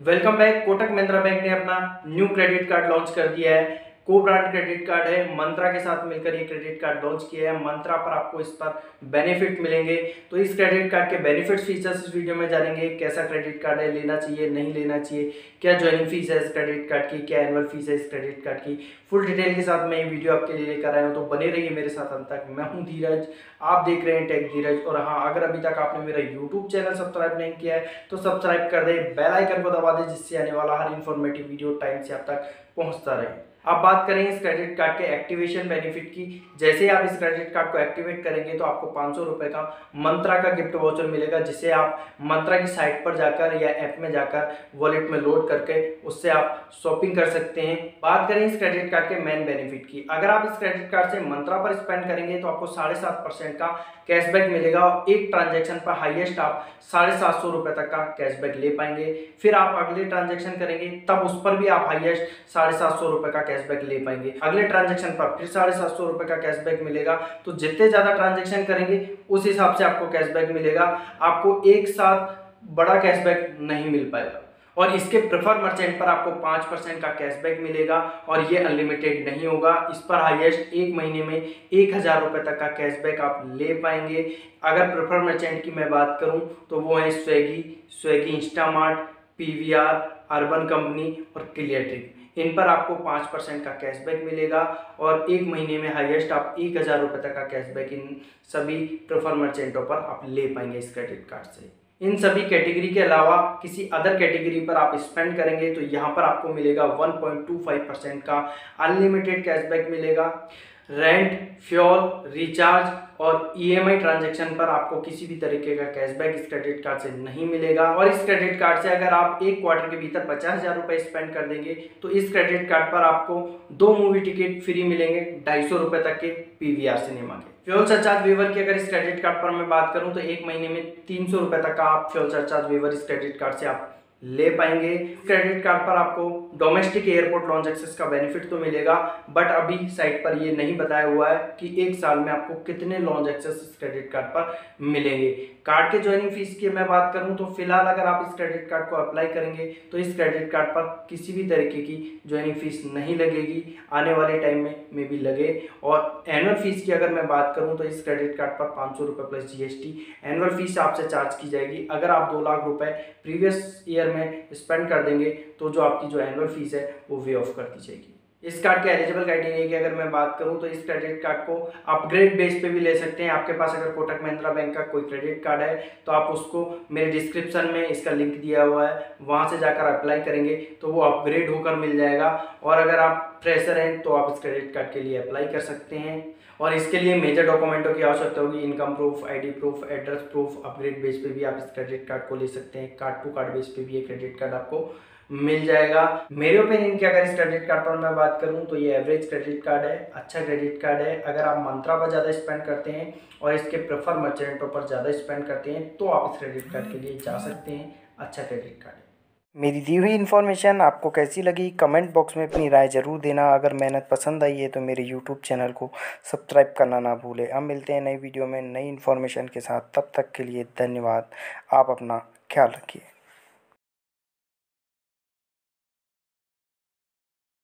Welcome back. Kotak Mahindra bank ने अपना new credit card launch कर दिया है। को ब्रांड क्रेडिट कार्ड है, मंत्रा के साथ मिलकर ये क्रेडिट कार्ड लॉन्च किया है। मंत्रा पर आपको इस पर बेनिफिट मिलेंगे। तो इस क्रेडिट कार्ड के बेनिफिट फीचर्स इस वीडियो में जानेंगे। कैसा क्रेडिट कार्ड है, लेना चाहिए, नहीं लेना चाहिए, क्या ज्वाइनिंग फ़ीस है इस क्रेडिट कार्ड की, क्या एनुअल फ़ीस है इस क्रेडिट कार्ड की। फुल डिटेल के साथ मैं ये वीडियो आपके लिए लेकर आया हूँ। तो बने रहिए मेरे साथ अंत तक। मैं हूँ धीरज, आप देख रहे हैं टेक धीरज। और हाँ अगर अभी तक आपने मेरा यूट्यूब चैनल सब्सक्राइब नहीं किया है तो सब्सक्राइब कर दे बेलाइकन को दबा दे, जिससे आने वाला हर इन्फॉर्मेटिव वीडियो टाइम से आप तक पहुँचता रहे। अब बात करें इस क्रेडिट कार्ड के एक्टिवेशन बेनिफिट की। जैसे ही आप इस क्रेडिट कार्ड को एक्टिवेट करेंगे तो आपको पाँच सौ रुपये का मंत्रा का गिफ्ट वाउचर मिलेगा, जिसे आप मंत्रा की साइट पर जाकर या ऐप में जाकर वॉलेट में लोड करके उससे आप शॉपिंग कर सकते हैं। बात करें इस क्रेडिट कार्ड के मेन बेनिफिट की। अगर आप इस क्रेडिट कार्ड से मंत्रा पर स्पेंड करेंगे तो आपको साढ़े सात परसेंट का कैशबैक मिलेगा और एक ट्रांजेक्शन पर हाइएस्ट आप साढ़े सात सौ रुपये तक का कैशबैक ले पाएँगे। फिर आप अगले ट्रांजेक्शन करेंगे, तब उस पर भी आप हाइएस्ट साढ़े सात सौ रुपये का कैशबैक ले पाएँगे। अगले ट्रांजेक्शन पर फिर साढ़े सात सौ रुपये का कैशबैक मिलेगा। तो जितने ज़्यादा ट्रांजेक्शन करेंगे, उस हिसाब से आपको कैशबैक मिलेगा। आपको एक साथ बड़ा कैशबैक नहीं मिल पाएगा। और इसके प्रेफर मर्चेंट पर आपको पाँच परसेंट का कैशबैक मिलेगा और ये अनलिमिटेड नहीं होगा। इस पर हाईएस्ट एक महीने में एक हज़ार रुपये तक का कैशबैक आप ले पाएँगे। अगर प्रेफर मर्चेंट की मैं बात करूँ तो वो है Swiggy Swiggy Instamart PVR Urban Company और क्लियरट्रिक इन पर आपको पाँच परसेंट का कैशबैक मिलेगा और एक महीने में हाईएस्ट आप एक हज़ार रुपये तक का कैशबैक इन सभी प्रेफर मर्चेंटों पर आप ले पाएँगे इस क्रेडिट कार्ड से। इन सभी कैटेगरी के अलावा किसी अदर कैटेगरी पर आप स्पेंड करेंगे तो यहाँ पर आपको मिलेगा 1.25 परसेंट का अनलिमिटेड कैशबैक मिलेगा। रेंट, फ्यूल, रिचार्ज और ईएमआई ट्रांजैक्शन पर आपको किसी भी तरीके का कैशबैक इस क्रेडिट कार्ड से नहीं मिलेगा। और इस क्रेडिट कार्ड से अगर आप एक क्वार्टर के भीतर पचास हज़ार रुपए स्पेंड कर देंगे तो इस क्रेडिट कार्ड पर आपको दो मूवी टिकट फ्री मिलेंगे, ढाई सौ रुपए तक के पीवीआर सिनेमा के। फ्यूल सरचार्ज वेवर की अगर इस क्रेडिट कार्ड पर मैं बात करूँ तो एक महीने में तीन सौ तक का आप फ्यूल सरचार्ज वेवर इस क्रेडिट कार्ड से आप ले पाएँगे। क्रेडिट कार्ड पर आपको डोमेस्टिक एयरपोर्ट लॉन्च एक्सेस का बेनिफिट तो मिलेगा बट अभी साइट पर ये नहीं बताया हुआ है कि एक साल में आपको कितने लॉन्च एक्सेस क्रेडिट कार्ड पर मिलेंगे। कार्ड के ज्वाइनिंग फ़ीस की मैं बात करूँ तो फ़िलहाल अगर आप इस क्रेडिट कार्ड को अप्लाई करेंगे तो इस क्रेडिट कार्ड पर किसी भी तरीके की ज्वाइनिंग फ़ीस नहीं लगेगी। आने वाले टाइम में मे भी लगे। और एनुअल फ़ीस की अगर मैं बात करूँ तो इस क्रेडिट कार्ड पर पाँच सौ प्लस जीएसटी एनुअल फ़ीस आपसे चार्ज की जाएगी। अगर आप दो लाख रुपये प्रीवियस ईयर में स्पेंड कर देंगे तो जो आपकी जो एनुअल फ़ीस है, वो वे ऑफ़ कर दी जाएगी। इस कार्ड के एलिजिबल क्राइटेरिया की अगर मैं बात करूँ तो इस क्रेडिट कार्ड को अपग्रेड बेस पे भी ले सकते हैं। आपके पास अगर कोटक महिंद्रा बैंक का कोई क्रेडिट कार्ड है तो आप उसको मेरे डिस्क्रिप्शन में इसका लिंक दिया हुआ है, वहाँ से जाकर अप्लाई करेंगे तो वो अपग्रेड होकर मिल जाएगा। और अगर आप फ्रेशर हैं तो आप इस क्रेडिट कार्ड के लिए अप्लाई कर सकते हैं। और इसके लिए मेजर डॉक्यूमेंटों की आवश्यकता होगी। Income proof ID proof address proof upgrade base पे भी आप इस क्रेडिट कार्ड को ले सकते हैं। कार्ड टू कार्ड बेस पे भी ये क्रेडिट कार्ड आपको मिल जाएगा। मेरे ओपिनियन की अगर इस क्रेडिट कार्ड पर मैं बात करूँ तो ये एवरेज क्रेडिट कार्ड है अच्छा क्रेडिट कार्ड है। अगर आप मंत्रा पर ज़्यादा स्पेंड करते हैं और इसके प्रेफर मर्चेंटों पर ज़्यादा स्पेंड करते हैं तो आप इस क्रेडिट कार्ड के लिए जा सकते हैं। अच्छा क्रेडिट कार्ड है। मेरी दी हुई इन्फॉर्मेशन आपको कैसी लगी? कमेंट बॉक्स में अपनी राय ज़रूर देना। अगर मेहनत पसंद आई है तो मेरे यूट्यूब चैनल को सब्सक्राइब करना ना भूलें। हम मिलते हैं नई वीडियो में नई इन्फॉर्मेशन के साथ। तब तक के लिए धन्यवाद। आप अपना ख्याल रखिए।